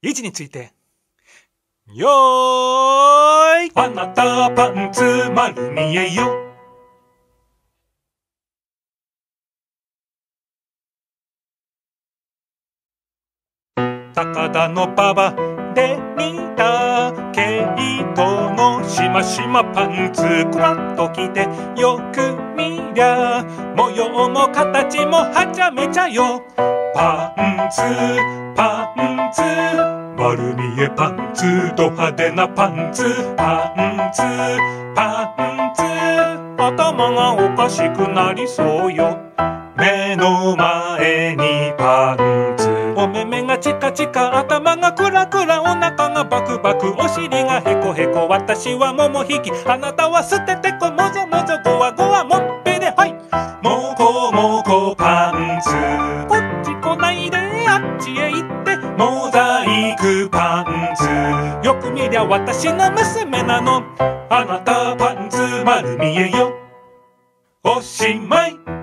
位置について。よーいあなたパンツ丸見えよ。高田の馬場で見た毛糸のしましまパンツクラッと着てよく見りゃ模様も形もはちゃめちゃよパンツパンツ丸見えパンツド派手なパンツパンツパンツ頭がおかしくなりそうよ目の前にパンツ。お目目がチカチカ頭がクラクラ。お腹がバクバク。お尻がヘコヘコ。私は桃引き。あなたは捨ててこ。もぞもぞゴモザイクパンツ。よく見りゃ私の娘なの。あなたパンツ丸見えよ。おしまい。